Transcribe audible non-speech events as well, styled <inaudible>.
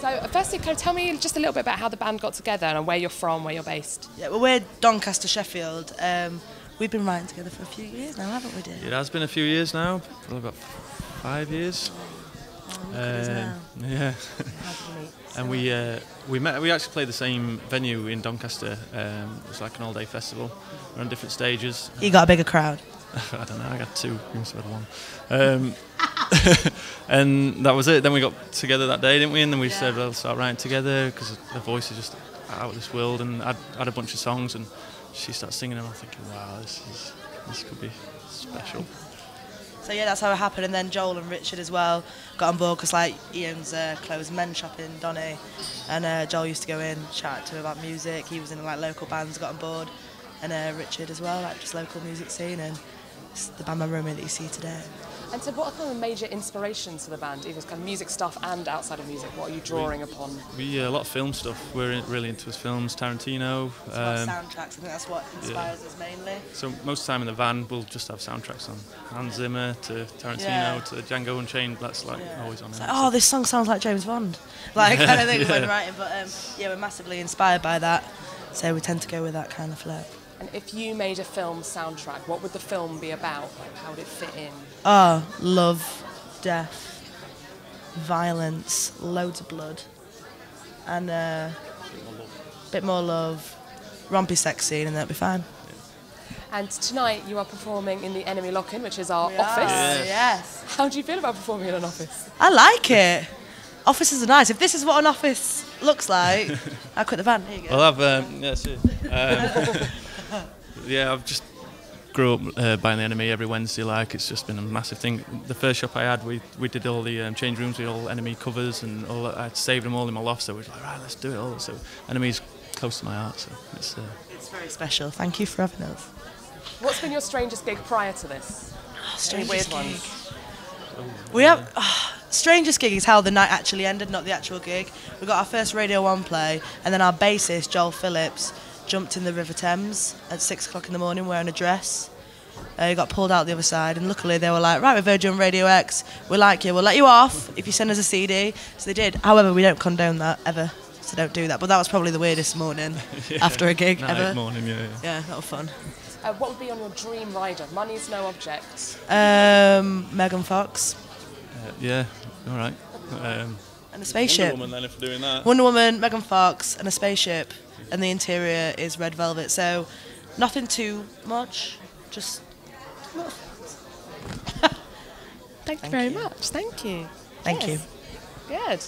So, firstly, can you tell me just a little bit about how the band got together and where you're from, where you're based? Yeah, well, we're Doncaster, Sheffield. Um, we've been writing together for a few years now, haven't we, dear? It has been a few years now, probably about five years. look at us now. Um, <laughs> yeah, and we uh, we met. We actually played the same venue in Doncaster. Um, it was like an all-day festival. We're on different stages. You got a bigger crowd. <laughs> I don't know. I got two. You must have had one. Um, <laughs> and that was it. Then we got together that day, didn't we? And then we said, "Well, start writing together because the voice is just out of this world." And I'd had a bunch of songs, and she started singing, and I'm thinking, "Wow, this is this could be special." So yeah, that's how it happened. And then Joel and Richard as well got on board because like Ian's uh, closed men's shop in Donny, and uh, Joel used to go in, chat to him about music. He was in like local bands, got on board, and uh, Richard as well, like just local music scene, and the band member that you see today. And so, what are kind of the major inspirations for the band, either kind of music stuff and outside of music? What are you drawing upon? We uh, a lot of film stuff. We're in- really into his films. Tarantino. It's um, soundtracks. I think that's what inspires us mainly. So most of the time in the van, we'll just have soundtracks on. Hans Zimmer to Tarantino Yeah. to Django Unchained. That's like Yeah. always on. It's like, oh, this song sounds like James Bond. <laughs> Like kind of thing when <laughs> Yeah. writing. But um, yeah, we're massively inspired by that. So we tend to go with that kind of flow. And if you made a film soundtrack, what would the film be about? Like, how would it fit in? Oh, love, death, violence, loads of blood, and uh, a bit more love, rompy sex scene, and that'd be fine. And tonight you are performing in the NME Lock-In, which is our We office. are, Yes. How do you feel about performing in an office? I like it. Offices are nice. If this is what an office looks like, <laughs> I quit the van. Here you go. Well, I've um, yeah, that's it. Um, <laughs> <laughs> yeah, I've just grew up uh, buying the NME every Wednesday. Like it's just been a massive thing. The first shop I had, we we did all the um, change rooms with all NME covers and all. that. I saved them all in my loft. So we was like, right, let's do it all. So NME's close to my heart. So it's. Uh, It's very special. Thank you for having us. What's been your strangest gig prior to this? Any weird Strangest ones? gig. We have ah, strangest gig is how the night actually ended, not the actual gig. We got our first Radio One play, and then our bassist Joel Phillips jumped in the River Thames at six o'clock in the morning wearing a dress. Uh, got pulled out the other side, and luckily they were like, "Right, we've heard you on Radio X. We like you. We'll let you off if you send us a CD." So they did. However, we don't condone that ever, so don't do that. But that was probably the weirdest morning <laughs> after a gig night, ever. morning, yeah. yeah. Yeah, that was fun. Uh, what would be on your dream rider? Money's no object. Um, Megan Fox Uh, yeah, all right. Um, and a spaceship. Wonder Woman then if we're doing that. Wonder Woman, Megan Fox, and a spaceship, and the interior is red velvet. So nothing too much, just. <laughs> Thank, you very you. much. Thank you. Thank Yes. you. Good.